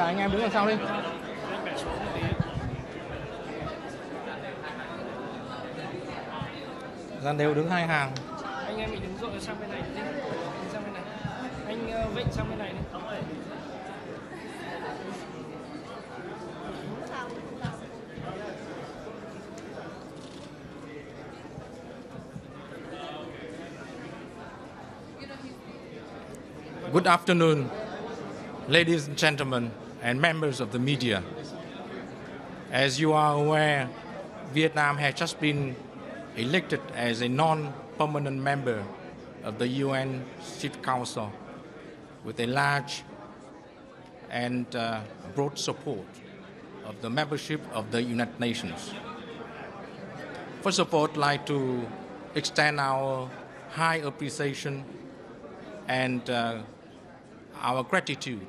cả anh em đứng đằng sau đi. Dàn đều đứng hai hàng. Anh em mình đứng dội sang bên này đi. Đi sang bên này. Anh uh, vịnh sang bên này đi. Good afternoon, ladies and gentlemen, and members of the media. As you are aware, Vietnam has just been elected as a non permanent member of the UN Security Council with a large and uh, broad support of the membership of the United Nations. First of all, I'd like to extend our high appreciation and uh, our gratitude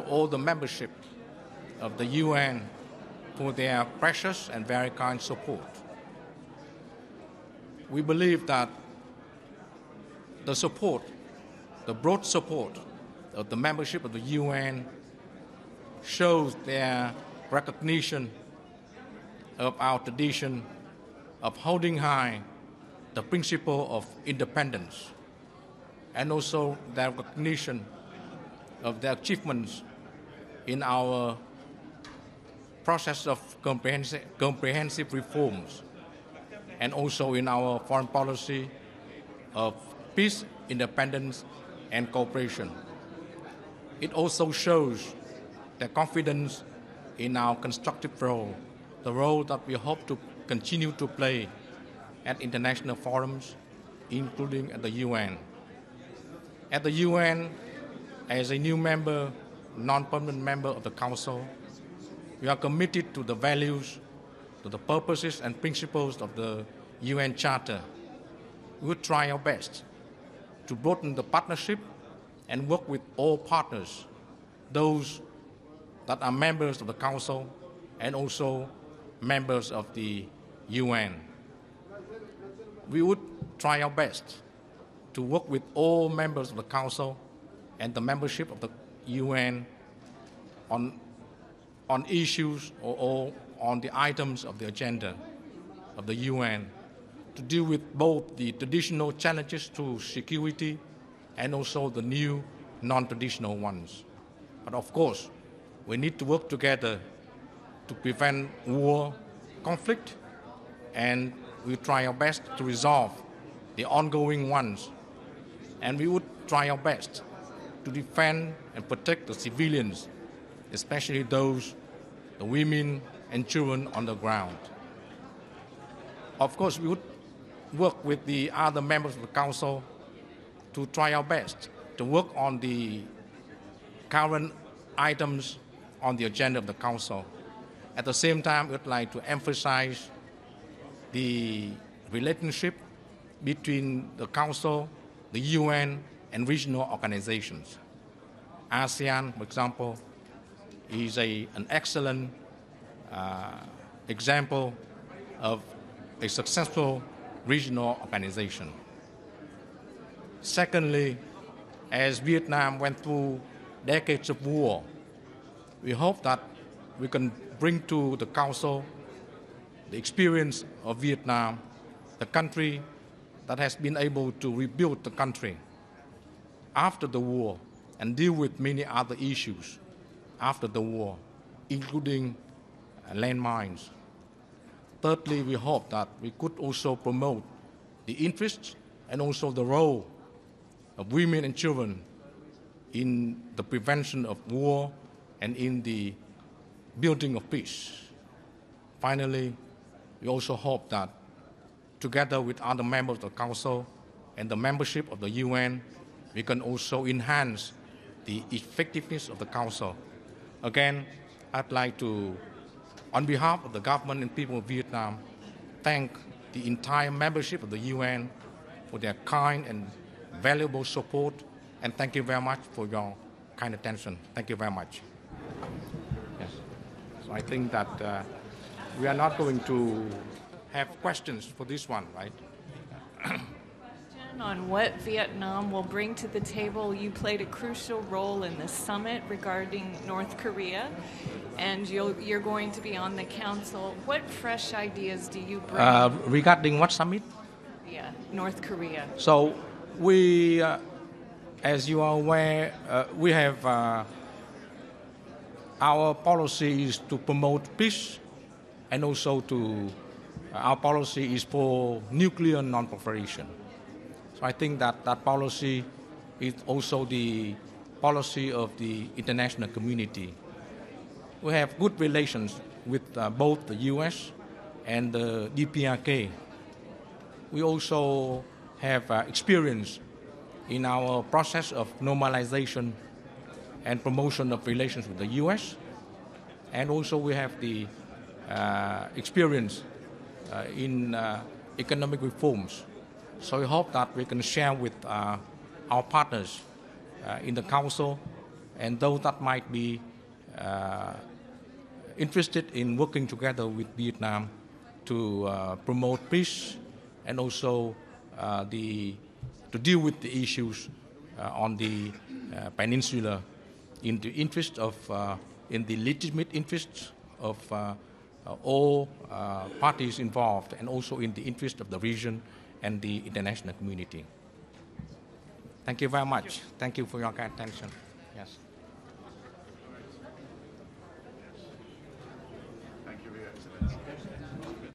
to all the membership of the UN for their precious and very kind support. We believe that the support, the broad support of the membership of the UN shows their recognition of our tradition of holding high the principle of independence and also their recognition of their achievements in our process of comprehensive, comprehensive reforms and also in our foreign policy of peace, independence, and cooperation. It also shows the confidence in our constructive role, the role that we hope to continue to play at international forums, including at the UN. At the UN, as a new member, non permanent member of the Council, we are committed to the values, to the purposes and principles of the UN Charter. We will try our best to broaden the partnership and work with all partners, those that are members of the Council and also members of the UN. We would try our best to work with all members of the Council and the membership of the UN on, on issues or, or on the items of the agenda of the UN to deal with both the traditional challenges to security and also the new non traditional ones. But of course, we need to work together to prevent war, conflict, and we try our best to resolve the ongoing ones. And we would try our best to defend and protect the civilians, especially those, the women and children on the ground. Of course, we would work with the other members of the council to try our best to work on the current items on the agenda of the council. At the same time, we'd like to emphasize the relationship between the council, the UN, and regional organizations. ASEAN, for example, is a, an excellent uh, example of a successful regional organization. Secondly, as Vietnam went through decades of war, we hope that we can bring to the Council the experience of Vietnam, the country that has been able to rebuild the country after the war and deal with many other issues after the war, including uh, landmines. Thirdly, we hope that we could also promote the interests and also the role of women and children in the prevention of war and in the building of peace. Finally, we also hope that together with other members of the Council and the membership of the UN, we can also enhance the effectiveness of the Council. Again, I'd like to on behalf of the government and people of Vietnam, thank the entire membership of the UN for their kind and valuable support, and thank you very much for your kind attention. Thank you very much. Yes. So I think that uh, we are not going to have questions for this one, right? On what Vietnam will bring to the table. You played a crucial role in the summit regarding North Korea, and you are going to be on the council. What fresh ideas do you bring? Uh, regarding what summit? Yeah, North Korea. So we, uh, as you are aware, uh, we have uh, our policy is to promote peace, and also to our policy is for nuclear non-proliferation. So I think that that policy is also the policy of the international community. We have good relations with uh, both the U.S. and the DPRK. We also have uh, experience in our process of normalization and promotion of relations with the U.S. And also we have the uh, experience uh, in uh, economic reforms. So we hope that we can share with uh, our partners in the council and those that might be interested in working together with Vietnam to promote peace and also the to deal with the issues uh, on the uh, peninsula in the interest of uh, in the legitimate interests of uh, all uh, parties involved and also in the interest of the region and the international community. Thank you very much. Thank you, Thank you for your attention. Yes.